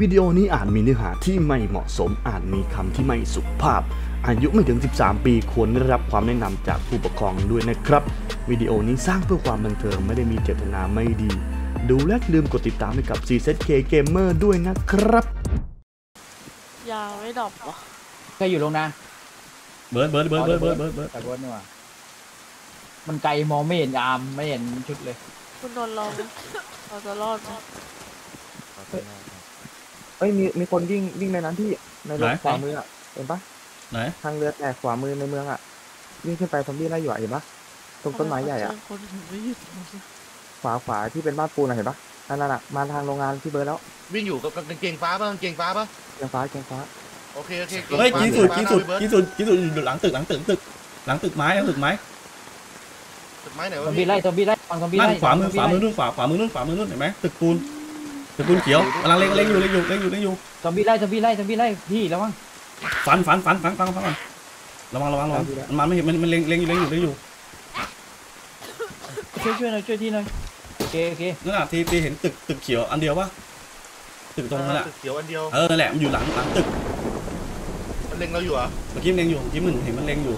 วิดีโอนี้อาจมีเนื้อหาที่ไม่เหมาะสมอาจมีคำที่ไม่สุภาพ อายุไม่ถึง 13 ปีควรได้รับความแนะนำจากผู้ปกครองด้วยนะครับ วิดีโอนี้สร้างเพื่อความบันเทิงไม่ได้มีเจตนาไม่ดี ดูและลืมกดติดตามให้กับ CZK Gamer ด้วยนะครับยาไม่ดรอปวะเคยอยู่ลงนะเบิร์ดเบิร์ดเบิร์ดเบิร์ดเบิร์ดเบิร์ดเบิร์ดแต่รถนี่หว่ามันไกลมองไม่เห็นยามไม่เห็นชุดเลย คุณนนท์เราเราจะรอดไหม เอ้ยมีมีคนวิ่งวิ่งในนั้นที่ในรถขวามืออะเห็นปะไหนทางเรือแตกขวามือในเมืองอะวิ่งขึ้นไปซอมบี้ไล่อยู่อะเห็นปะตรงต้นไม้ใหญ่อะทำคนถึงไม่หยุดวะขวาขวาที่เป็นบ้านปูนอะเห็นปะนั่นน่ะมาทางโรงงานที่เบิร์ดแล้ววิ่งอยู่กับกางเกงฟ้าป่ะกางเกงฟ้าป่ะเกียงฟ้าเกียงฟ้าโอเคโอเคเฮ้ยฟ้ากีสุดฟ้ากีสุดพี่เบิร์กีสุดกีสุดอยู่หลังตึกหลังตึกตึกหลังตึกไม้หลังตึกไม้ตึกไม้ไหนซวะอมบี้ไล่ซอมบี้ไล่ฟังซอมบี้นั่นไล่ขวามือซขวามือบี้ไล่นู่นขวาขวามือนู่นขวามือนู่นเห็นไหมตึกปูน ตึกปูนเขียวกำลังเล็งเล็งอยู่เล็งอยู่เล็งอยู่เล็งอยู่ซอมบี้ไล่ซอมบี้ไล่ซอมบี้ไล่พี่ระวังฟันฟันฟันฟันฟันฟันฟันระวังระวังระวังมันมาไม่เห็นมันมันเล็งเล็งอยู่เล็งอยู่เล็งอยู่ช่วยช่วยหน่อยช่วยทีหน่อยโอเคโอเคนั่นแหละที่ที่เห็นตึกตึกเขียวอันเดียวปะตึกตรงนั้นแหละตึกเขียวอันเดียวเออนั่นแหละมันอยู่หลังหลังตึกมันเล็งเราอยู่เหรอเมื่อกี้มันเล็งอยู่เมื่อกี้มันเห็นมันเล็งอยู่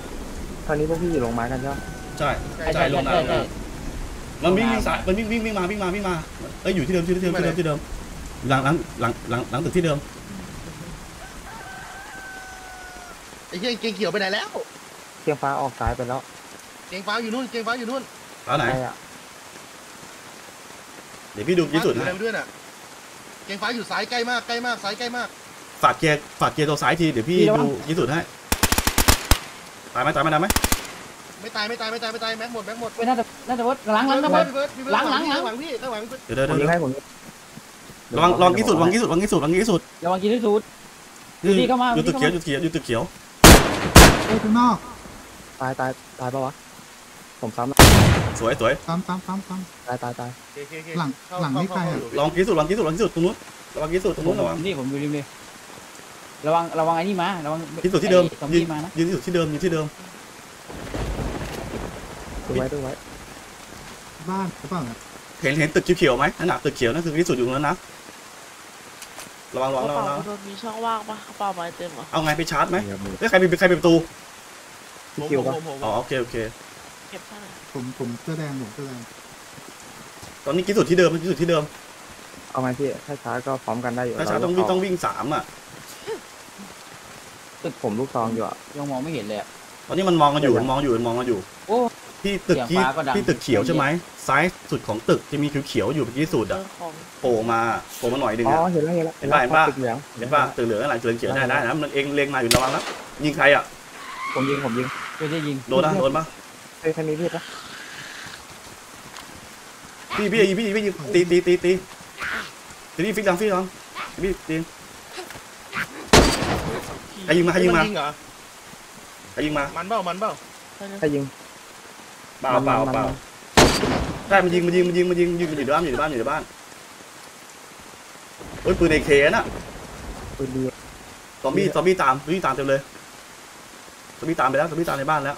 คราวนี้พวกพี่อยู่โรงไม้กันใช่ปะใช่ใช่ใช่ใช่ลงน้ำใช่ลงใช่น้ำ มันวิ่งวิ่งสายมันวิ่งวิ่งวิ่งมาวิ่งมาวิ่งมาเอ้ยอยู่ที่เดิมที่เดิมที่เดิมที่เดิมหลังหลังหลังหลังหลังตึกที่เดิมไอ้เหี้ยกางเกงเขียวไปไหนแล้ว เกียงฟ้าออกซ้ายไปแล้วเกงฟ้าอยู่นู่นเกงฟ้าอยู่นู่นฟ้าไหนใช่อะเดี๋ยวพี่ดูที่สุดฟ้านะถืออะไรมาด้วยน่ะเกงฟ้าอยู่ซ้ายใกล้มากใกล้มากซ้ายใกล้มากฝากเกียร์ฝากเกียร์ตัวซ้ายทีเดี๋ยวพี่ดูที่สุดให้ตายไหมตายไหมตายไหม ไม่ตายไม่ตายไม่ตายไม่ตายแม็กหมดแม็กหมดไม่น่าจะน่าจะวัดหลังหลังนะพี่วัเบิดร์ดพี่เบิร์ดพี่เบิร์ดหลังหลังข้างหลังพี่ข้างหลังพี่เดี๋ยวเดี๋ยวผมเดี๋ยวยิงให้ผมระวังระวังที่สุดระวังที่สุดระวังที่สุดระวังที่สุดระวังกินที่สุดอยู่ดีเข้ามาอยู่ตึกอยู่เขียวดีอยู่ตึกเขียวอยู่ตึกเขียวเอ้ยข้างนอกตายตายตายปะวะผมซ้ำละสวยสวยซ้ำซ้ำซ้ำซ้ตายตายตายโอเคโอเคโอเคหลังเข้าหลังนี่เข้าใครอะเข้าลองที่สุดระวังที่สุดระวังที่สุดตรงนู้นระวังที่สุดตรงผนู้มนระวังนี่ผมอยู่ริมเลยระวังระวังไอ้นี่มาระวังที่สุดที่เดิมไอ้ซอมยืนบี้มานะยืนที่สุดที่เดิมยืนที่เดิม ดูไว้ดูไว้ำบ้านหรือเปล่าเนี่ยเห็นเห็นตึกเขียวๆไหมนั่นน่ะตึกเขียวนั่นคือที่สุดอยู่ตรงนั้นนะระวังกระระวังระวังเป๋าระวังคุณนนท์มีช่องว่างปะกระเป๋าไม้เต็มเหรอเอาไงไปชาร์จไหมเอ้ยใครปิดใครปิดประตูผมคิวผปะมผมอ๋อโอเคโอเค เก็บเท่าไหร่ผมผมเสื้อแดงผมเสื้อแดงตอนนี้ที่สุดที่เดิมที่สุดที่เดิมเอาไงพี่ถ้าช้าก็พร้อมกันได้อยู่ถ้าชาร์จต้องวิ่งต้องวิ่งสามอะ ตึกผมลูกซองอยู่อะยังมองไม่เห็นเลยอะตอนนี้มันมองกันอยู่มันมองอยู่มันมองกันอยู่ โอ้ ที่ตึกเสีที่ยงฟ้าก็ดัง ที่ตึกเขียวใช่ไหมซ้ายสุดของตึกจะมีเขียวๆอยู่ที่สุดเรื่อะองของโผล่มาโผล่มาหน่อยหนึงอ๋ออะเห็นแล้วเห็นแล้วเห็นปะเห็นปะตึกเหลืองเห็นป่ะตึกเหลืองอะไรตึกเขียวได้ได้นะมันเองเล็งมาอยู่ระวังแล้วยิงใครอะผมยิงผมยิงช่วยได้ยิงโดนนะโดนปะเฮ้ยใครมีพี่ปะพี่พี่พี่พี่ยิงตีตีตีตีตีนี่ฟิกดังฟิกดังพี่ตีใครยิงมาใครยิงมานเหรอใครยิงมามันเปล่ามันเปล่าใครยิง เปล่าเปล่าเปล่าใช่มันยิงมันยิงมันยิงมันยิงยิงมันอยู่ในบ้านอยู่ในบ้านอยู่ในบ้านโอ้ยปืนเอเคน่ะปืนดีซอมบี้ซอมบี้ตามซอมบี้ตามเต็มเลยซอมบี้ตามไปแล้วซอมบี้ตามในบ้านแล้ว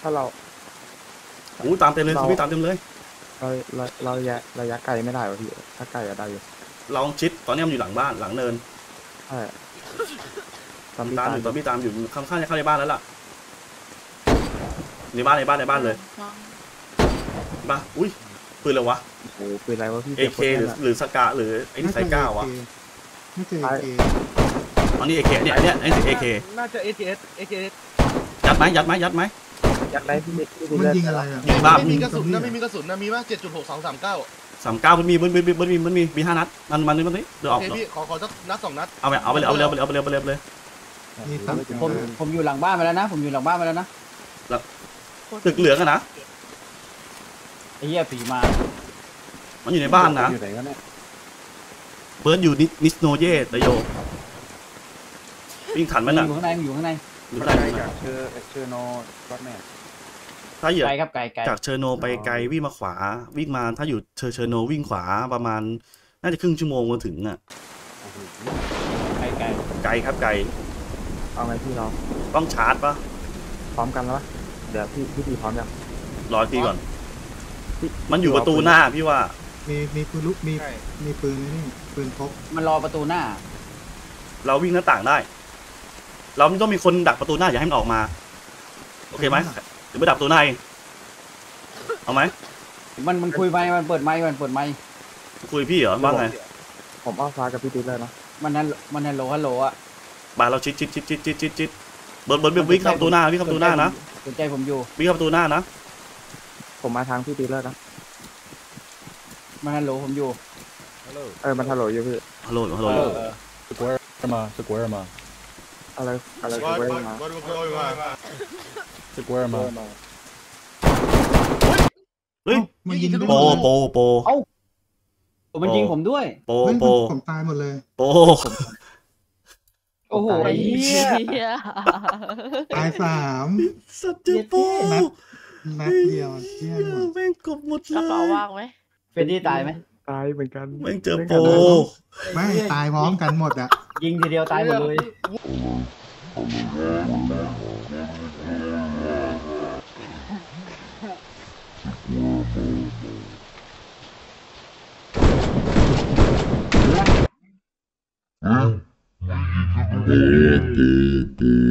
ถ้าเราโอ้ตามเต็มเลยซอมบี้ตามเต็มเลยเราเราเราระยะระยะไกลไม่ได้วะพี่ถ้าไกลอะได้อยู่ลองชิดตอนนี้มันอยู่หลังบ้านหลังเนินใช่ซอมบี้ตามตาอยยู่ซอมบี้ตามอยู่ข้างๆจะเข้าในบ้านแล้วล่ะ ในบ้านในบ้านในบ้านเลยฟังบ้าอุ้ยปืนอะไรวะโอ้โหปืนอะไรวะพี่เอเคหรือหรือสกาหรือไอ้นี่ไซก้าวะไม่เคยเออันนี้เอเคเนี่ยเนี่ยไอ้เอเคน่าจะ ATS ATS ยัดไหมยัดไหมยัดไหมยัดได้พี่พี่พี่มันเลือดยิงอะไรอะยิงบ้าไม่มีกระสุนนะไม่มีกระสุนนะมีป่ะ7.6 239สามเก้ามันมีมันมีมันมีมันมีมีห้านัดมันมันมันนี่เดี๋ยวอโออกเคพี่ขอขอสักนัดสองนัดเอาไปเอาไปเลยเอาไปเลยเอาไปเลยเอาไปเลยเอาไปเลยมีซ้ำผมผมอยู่หลังบ้านมาแล้วนะ ผมอยู่หลังบ้านมาแล้วนะ ตึกเหลืองอะนะ ไอ้เหี้ยผีมามันอยู่ในบ้านนะ อยู่ไหนกันเนี่ยเบิร์ดอยู่นินิสโนเย่ตะโยวิ่งขันมันออะยู่ข้างในอยู่ข้างในอยู่ข้างในเชื่อเชื่อโนก็แม่ถ้าเหยียบไกลครับไกลไกลจากเชอร์โนไปไกลวิ่งมาขวา วิ่งมาถ้าอยู่เชอร์เชอร์โนวิ่งขวาประมาณ น่าจะครึ่งชั่วโมงมาถึงอะไกลไกลไกลครับไกลเอาไงพี่เราต้องชาร์จปะพร้อมกันแล้วปะ เดี๋ยวพี่พี่ดีพร้อมยังรอทีก่อนมันอยู่ประตูหน้าพี่ว่า มีมีปืนลุกมีมีปืนนี่ปืนพกมันรอประตูหน้า เราวิ่งหน้าต่างได้ เราไม่ต้องมีคนดักประตูหน้าอย่าให้มันออกมา โอเคไหมเดี๋ยวไปดักประตูหน้าเองเอาไหมมันมันคุยไมค์มันเปิดไมค์มันเปิดไมค์คุยพี่เหรอว่าไงผมเอาฟ้ากับพี่ติ๊กเลยนะมันฮัลมันฮัลโหลฮัลโหลอะบาเราชิดชิดชิดชิดชิดชิดชิดเบิร์ดเบิร์ดวิ่งเข้าประตูหน้าวิ่งเข้าประตูหน้านะ สนใจผมอยู่ วิ่งเข้าประตูหน้านะ ผมมาทางพี่ติ๊กเลยนะมันฮัลโหลผมอยู่เออมันฮัลโหลอยู่พี่ฮัลโหลฮัลโหลเออเออสแควร์มาสแควร์มาอะไรอะไรว่ากูว่าไม่มาว่าว่าว่าสแควร์มาเฮ้ยมันยิงโปโปโปมันยิงผมด้วย โปเฮ้ยโปผมตายหมดเลย โป โอ้โหไอ้เหี้ยเหี้ยตายสามสัตว์เจ้าโปนัดนัดเดียวเที่ยหมดแม่งกบหมดกเลระเป๋ายว่างไหมเฟรดดี้ตายไหมตายเหมือนกันแม่งเจอโปไม่ตายพร้อมกันหมดอะ ยิงทีเดียวตายหมดเลย Eh, eh, eh.